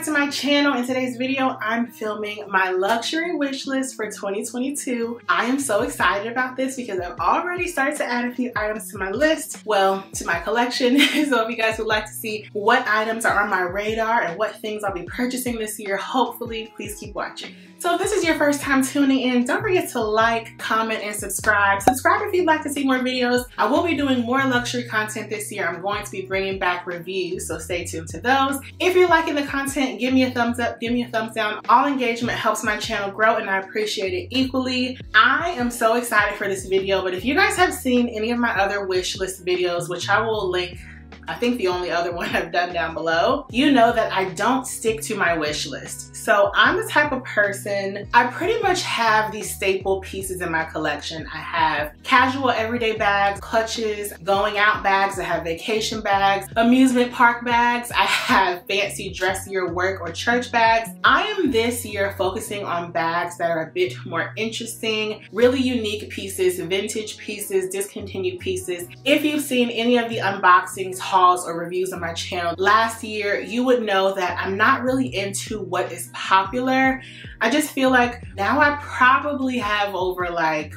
back to my channel. In today's video, I'm filming my luxury wish list for 2022. I am so excited about this because I've already started to add a few items to my list, well, to my collection. so if you guys would like to see what items are on my radar and what things I'll be purchasing this year, hopefully, please keep watching. So if this is your first time tuning in, don't forget to like, comment, and subscribe. Subscribe if you'd like to see more videos. I will be doing more luxury content this year. I'm going to be bringing back reviews, so stay tuned to those. If you're liking the content, give me a thumbs up, give me a thumbs down. All engagement helps my channel grow and I appreciate it equally. I am so excited for this video, but if you guys have seen any of my other wish list videos, which I will link I think the only other one I've done down below, you know that I don't stick to my wish list. So I'm the type of person, I pretty much have these staple pieces in my collection. I have casual everyday bags, clutches, going out bags, I have vacation bags, amusement park bags, I have fancy dressier work or church bags. I am this year focusing on bags that are a bit more interesting, really unique pieces, vintage pieces, discontinued pieces. If you've seen any of the unboxings, hauls, or reviews on my channel last year, you would know that I'm not really into what is popular. I just feel like now I probably have over like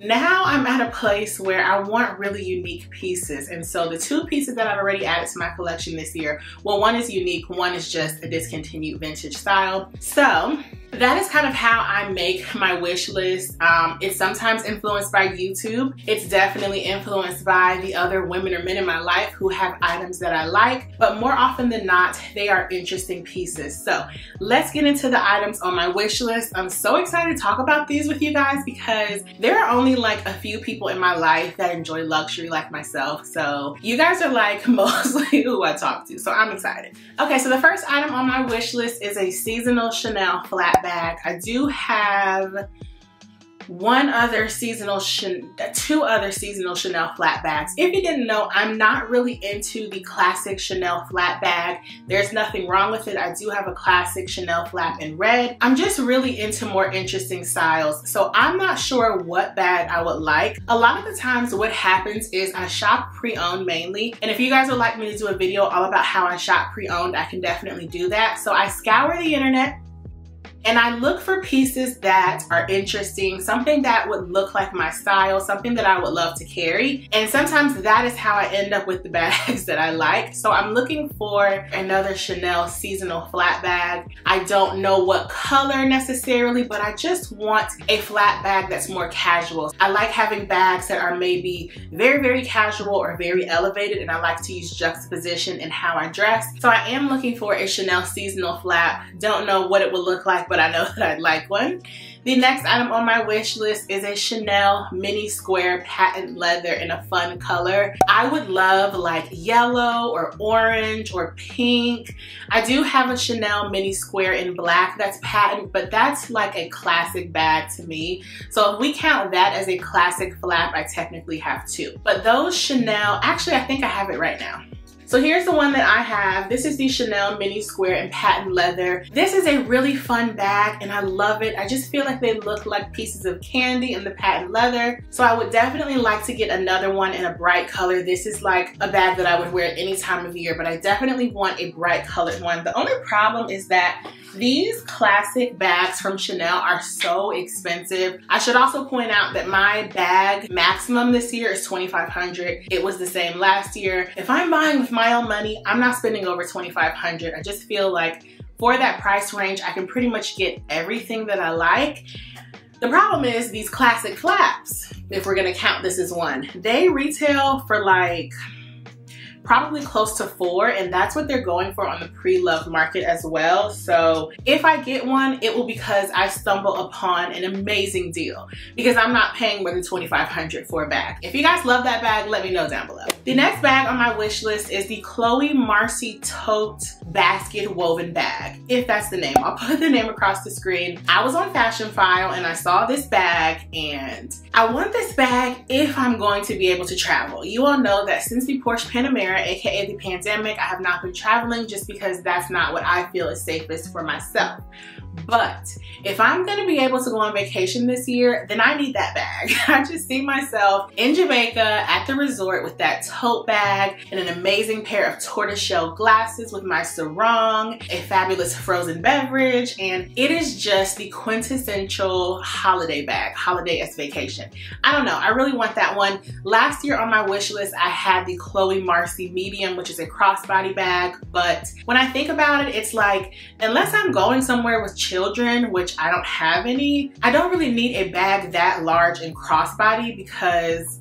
now I'm at a place where I want really unique pieces. And so the two pieces that I've already added to my collection this year, well, one is unique, one is just a discontinued vintage style. So that is kind of how I make my wish list. Um, it's sometimes influenced by YouTube. It's definitely influenced by the other women or men in my life who have items that I like, but more often than not, they are interesting pieces. So let's get into the items on my wish list. I'm so excited to talk about these with you guys because there are only like a few people in my life that enjoy luxury like myself. So you guys are like mostly who I talk to. So I'm excited. Okay, so the first item on my wish list is a seasonal Chanel flap bag. I do have one other seasonal, two other seasonal Chanel flap bags. If you didn't know, I'm not really into the classic Chanel flap bag. There's nothing wrong with it. I do have a classic Chanel flap in red. I'm just really into more interesting styles. So I'm not sure what bag I would like. A lot of the times what happens is I shop pre-owned mainly. And if you guys would like me to do a video all about how I shop pre-owned, I can definitely do that. So I scour the internet and I look for pieces that are interesting, something that would look like my style, something that I would love to carry. And sometimes that is how I end up with the bags that I like. So I'm looking for another Chanel seasonal flap bag. I don't know what color necessarily, but I just want a flap bag that's more casual. I like having bags that are maybe very, very casual or very elevated, and I like to use juxtaposition in how I dress. So I am looking for a Chanel seasonal flap. Don't know what it would look like, but I know that I'd like one. The next item on my wish list is a Chanel mini square patent leather in a fun color. I would love like yellow or orange or pink. I do have a Chanel mini square in black that's patent, but that's like a classic bag to me. So if we count that as a classic flap, I technically have two. But those Chanel, actually I think I have it right now. So here's the one that I have. This is the Chanel Mini Square in patent leather. This is a really fun bag and I love it. I just feel like they look like pieces of candy in the patent leather. So I would definitely like to get another one in a bright color. This is like a bag that I would wear any time of year, but I definitely want a bright colored one. The only problem is that these classic bags from Chanel are so expensive. I should also point out that my bag maximum this year is 2500 It was the same last year. If I'm buying with my own money, I'm not spending over 2500 I just feel like for that price range, I can pretty much get everything that I like. The problem is these classic flaps, if we're gonna count this as one, they retail for like probably close to four and that's what they're going for on the pre-loved market as well. So if I get one, it will because I stumble upon an amazing deal because I'm not paying more than 2500 for a bag. If you guys love that bag, let me know down below. The next bag on my wish list is the Chloe Marcie Tote Basket Woven Bag, if that's the name. I'll put the name across the screen. I was on Fashionphile and I saw this bag and I want this bag if I'm going to be able to travel. You all know that since the Porsche Panamera aka the pandemic, I have not been traveling just because that's not what I feel is safest for myself. But if I'm gonna be able to go on vacation this year, then I need that bag. I just see myself in Jamaica at the resort with that tote bag and an amazing pair of tortoiseshell glasses with my sarong, a fabulous frozen beverage, and it is just the quintessential holiday bag, holiday as vacation. I don't know, I really want that one. Last year on my wish list, I had the Chloe Marcie medium, which is a crossbody bag, but when I think about it, it's like, unless I'm going somewhere with children, which I don't have any, I don't really need a bag that large and crossbody because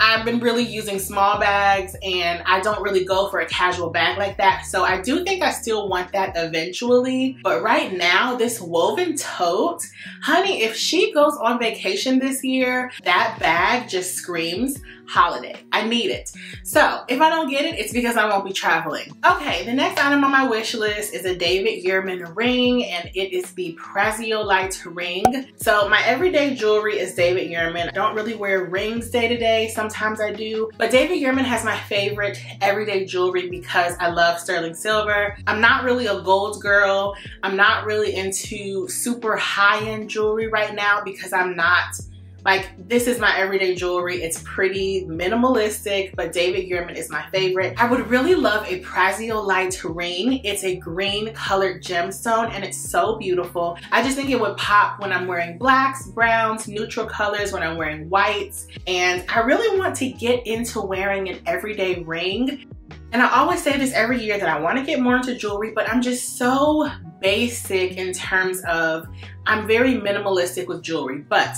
I've been really using small bags and I don't really go for a casual bag like that. So I do think I still want that eventually. But right now, this woven tote, honey, if she goes on vacation this year, that bag just screams holiday. I need it. So if I don't get it, it's because I won't be traveling. Okay, the next item on my wish list is a David Yurman ring and it is the Prasiolite ring. So my everyday jewelry is David Yurman. I don't really wear rings day to day. Sometimes I do, but David Yurman has my favorite everyday jewelry because I love sterling silver. I'm not really a gold girl. I'm not really into super high-end jewelry right now because I'm not like this is my everyday jewelry. It's pretty minimalistic, but David Yurman is my favorite. I would really love a Prasiolite ring. It's a green colored gemstone and it's so beautiful. I just think it would pop when I'm wearing blacks, browns, neutral colors, when I'm wearing whites. And I really want to get into wearing an everyday ring. And I always say this every year that I want to get more into jewelry, but I'm just so basic in terms of I'm very minimalistic with jewelry. But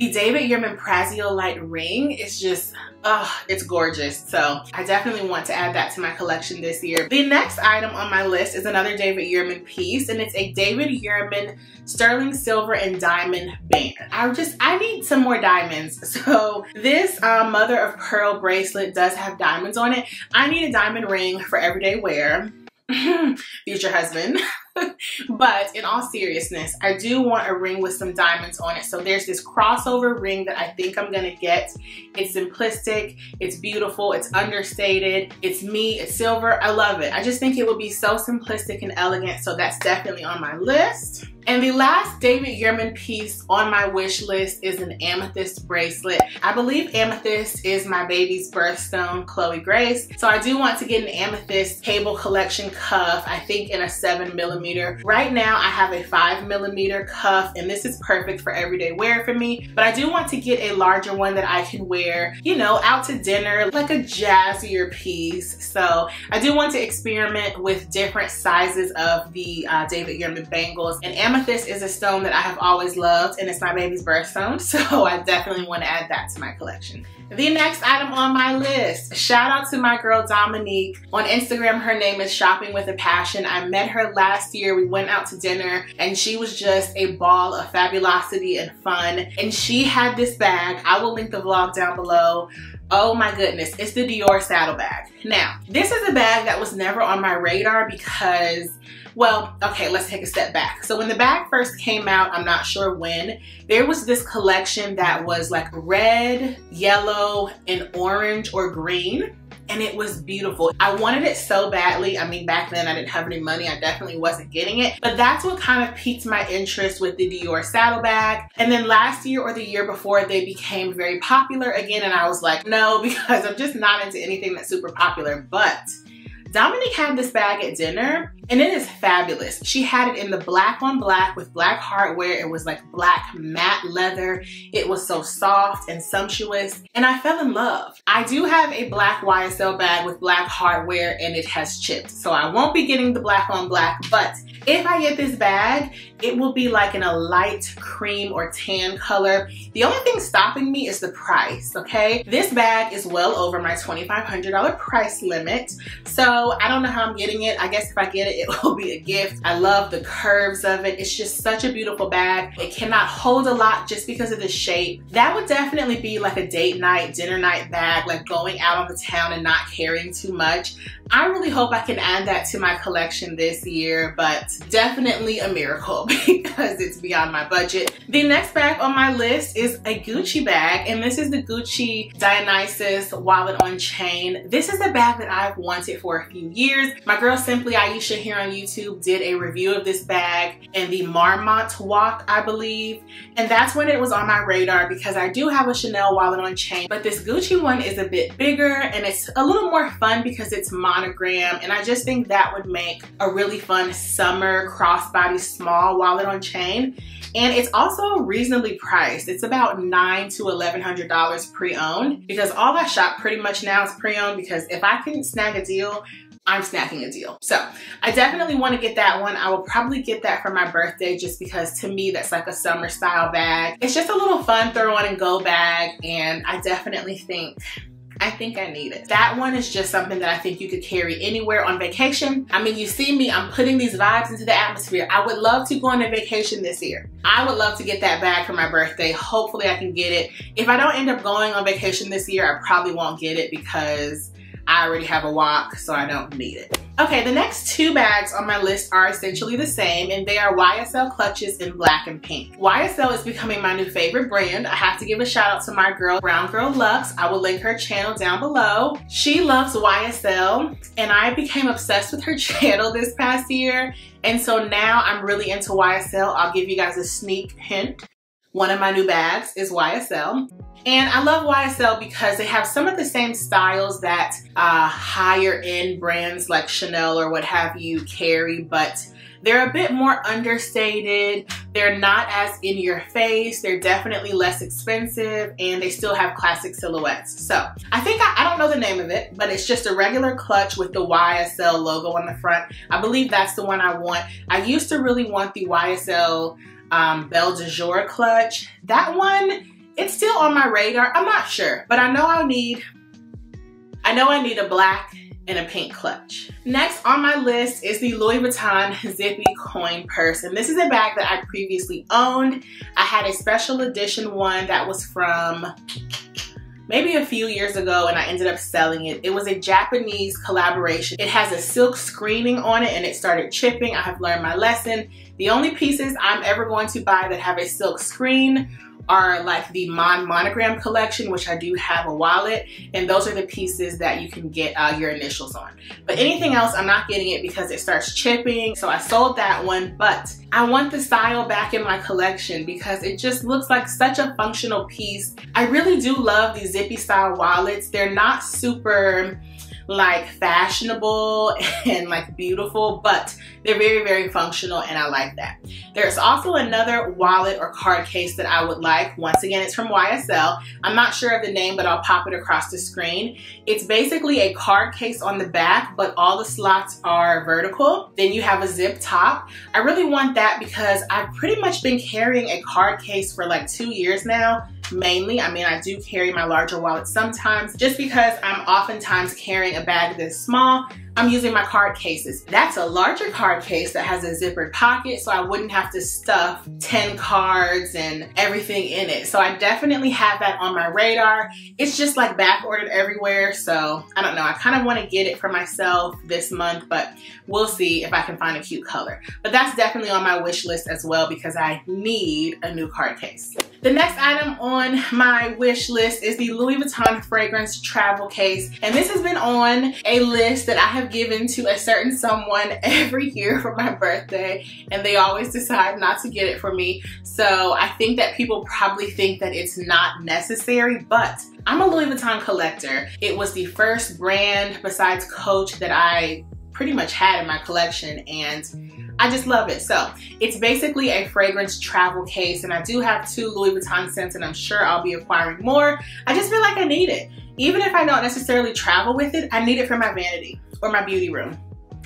the David Yurman Prasiolite ring is just, oh, it's gorgeous. So I definitely want to add that to my collection this year. The next item on my list is another David Yurman piece and it's a David Yurman sterling silver and diamond band. I just, I need some more diamonds. So this um, mother of pearl bracelet does have diamonds on it. I need a diamond ring for everyday wear. future husband. but in all seriousness, I do want a ring with some diamonds on it. So there's this crossover ring that I think I'm gonna get. It's simplistic, it's beautiful, it's understated, it's me, it's silver. I love it. I just think it would be so simplistic and elegant. So that's definitely on my list. And the last David Yurman piece on my wish list is an amethyst bracelet. I believe amethyst is my baby's birthstone, Chloe Grace. So I do want to get an amethyst cable collection cuff, I think in a seven millimeter. Right now I have a five millimeter cuff and this is perfect for everyday wear for me. But I do want to get a larger one that I can wear, you know, out to dinner, like a jazzier piece. So I do want to experiment with different sizes of the uh, David Yurman bangles. And amethyst is a stone that I have always loved and it's my baby's birthstone. So I definitely want to add that to my collection. The next item on my list, shout out to my girl Dominique. On Instagram, her name is Shopping with a Passion. I met her last year. We went out to dinner and she was just a ball of fabulosity and fun. And she had this bag. I will link the vlog down below. Oh my goodness, it's the Dior saddlebag. Now, this is a bag that was never on my radar because well, okay, let's take a step back. So when the bag first came out, I'm not sure when, there was this collection that was like red, yellow, and orange or green and it was beautiful. I wanted it so badly. I mean, back then I didn't have any money. I definitely wasn't getting it, but that's what kind of piqued my interest with the Dior saddlebag. And then last year or the year before, they became very popular again. And I was like, no, because I'm just not into anything that's super popular. But Dominique had this bag at dinner and it is fabulous. She had it in the black on black with black hardware. It was like black matte leather. It was so soft and sumptuous and I fell in love. I do have a black YSL bag with black hardware and it has chipped. So I won't be getting the black on black, but if I get this bag, it will be like in a light cream or tan color. The only thing stopping me is the price, okay? This bag is well over my $2,500 price limit. So I don't know how I'm getting it. I guess if I get it, it will be a gift. I love the curves of it. It's just such a beautiful bag. It cannot hold a lot just because of the shape. That would definitely be like a date night, dinner night bag, like going out on the town and not carrying too much. I really hope I can add that to my collection this year, but definitely a miracle because it's beyond my budget. The next bag on my list is a Gucci bag, and this is the Gucci Dionysus Wallet on Chain. This is a bag that I've wanted for few years. My girl Simply Ayesha here on YouTube did a review of this bag in the Marmont WOC, I believe, and that's when it was on my radar because I do have a Chanel wallet on chain, but this Gucci one is a bit bigger and it's a little more fun because it's monogram, and I just think that would make a really fun summer crossbody small wallet on chain. And it's also reasonably priced. It's about nine to $1,100 pre-owned because all I shop pretty much now is pre-owned because if I can snag a deal, I'm snacking a deal. So I definitely want to get that one. I will probably get that for my birthday just because to me that's like a summer style bag. It's just a little fun throw on and go bag and I definitely think I think I need it. That one is just something that I think you could carry anywhere on vacation. I mean, you see me, I'm putting these vibes into the atmosphere. I would love to go on a vacation this year. I would love to get that bag for my birthday. Hopefully I can get it. If I don't end up going on vacation this year, I probably won't get it because I already have a WOC, so I don't need it. Okay, the next two bags on my list are essentially the same and they are YSL clutches in black and pink. YSL is becoming my new favorite brand. I have to give a shout out to my girl, BrwnGirlLuxe. I will link her channel down below. She loves YSL and I became obsessed with her channel this past year. And so now I'm really into YSL. I'll give you guys a sneak hint. One of my new bags is YSL. And I love YSL because they have some of the same styles that uh, higher end brands like Chanel or what have you carry, but they're a bit more understated. They're not as in your face. They're definitely less expensive and they still have classic silhouettes. So I think, I, I, don't know the name of it, but it's just a regular clutch with the YSL logo on the front. I believe that's the one I want. I used to really want the YSL um, Belle de Jour clutch. That one, it's still on my radar. I'm not sure, but I know I'll need, I know I need a black and a pink clutch. Next on my list is the Louis Vuitton Zippy Coin Purse. And this is a bag that I previously owned. I had a special edition one that was from maybe a few years ago and I ended up selling it. It was a Japanese collaboration. It has a silk screening on it and it started chipping. I have learned my lesson. The only pieces I'm ever going to buy that have a silk screen are like the Mon Monogram collection, which I do have a wallet, and those are the pieces that you can get uh, your initials on. But anything else, I'm not getting it because it starts chipping, so I sold that one, but I want the style back in my collection because it just looks like such a functional piece. I really do love these zippy style wallets. They're not super like fashionable and like beautiful, but they're very, very functional and I like that. There's also another wallet or card case that I would like. Once again, it's from YSL. I'm not sure of the name, but I'll pop it across the screen. It's basically a card case on the back, but all the slots are vertical. Then you have a zip top. I really want that because I've pretty much been carrying a card case for like two years now mainly. I mean, I do carry my larger wallet sometimes just because I'm oftentimes carrying a bag this small. I'm using my card cases. That's a larger card case that has a zippered pocket so I wouldn't have to stuff 10 cards and everything in it. So I definitely have that on my radar. It's just like back ordered everywhere. So I don't know. I kind of want to get it for myself this month, but we'll see if I can find a cute color. But that's definitely on my wish list as well because I need a new card case. The next item on my wish list is the Louis Vuitton fragrance travel case. And this has been on a list that I have given to a certain someone every year for my birthday. And they always decide not to get it for me. So I think that people probably think that it's not necessary, but I'm a Louis Vuitton collector. It was the first brand besides Coach that I pretty much had in my collection and I just love it. So it's basically a fragrance travel case and I do have two Louis Vuitton scents and I'm sure I'll be acquiring more. I just feel like I need it. Even if I don't necessarily travel with it, I need it for my vanity or my beauty room.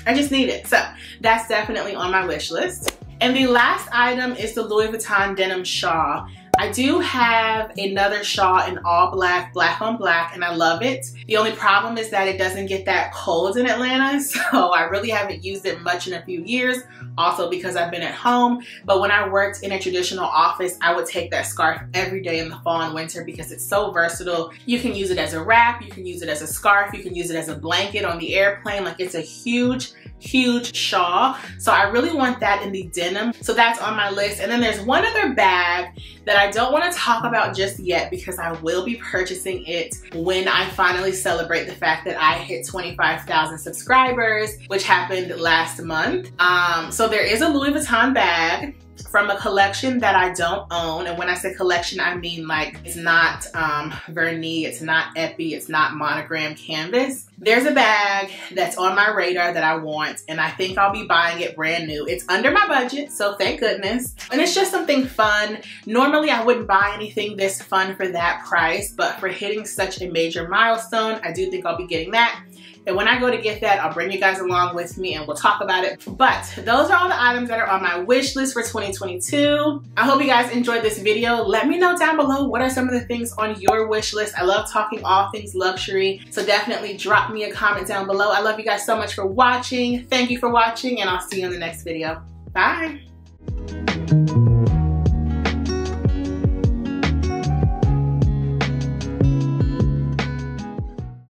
I just need it. So that's definitely on my wish list. And the last item is the Louis Vuitton Denim Shawl. I do have another shawl in all black, black on black, and I love it. The only problem is that it doesn't get that cold in Atlanta, so I really haven't used it much in a few years, also because I've been at home. But when I worked in a traditional office, I would take that scarf every day in the fall and winter because it's so versatile. You can use it as a wrap, you can use it as a scarf, you can use it as a blanket on the airplane. Like it's a huge huge shawl. So I really want that in the denim. So that's on my list. And then there's one other bag that I don't want to talk about just yet because I will be purchasing it when I finally celebrate the fact that I hit 25,000 subscribers, which happened last month. Um, so there is a Louis Vuitton bag from a collection that I don't own. And when I say collection, I mean like it's not um, Vernis, it's not Epi, it's not monogram canvas. There's a bag that's on my radar that I want and I think I'll be buying it brand new. It's under my budget, so thank goodness. And it's just something fun. Normally I wouldn't buy anything this fun for that price, but for hitting such a major milestone, I do think I'll be getting that. And when I go to get that, I'll bring you guys along with me and we'll talk about it. But those are all the items that are on my wish list for 2022. I hope you guys enjoyed this video. Let me know down below what are some of the things on your wish list. I love talking all things luxury. So definitely drop me a comment down below. I love you guys so much for watching. Thank you for watching and I'll see you in the next video. Bye.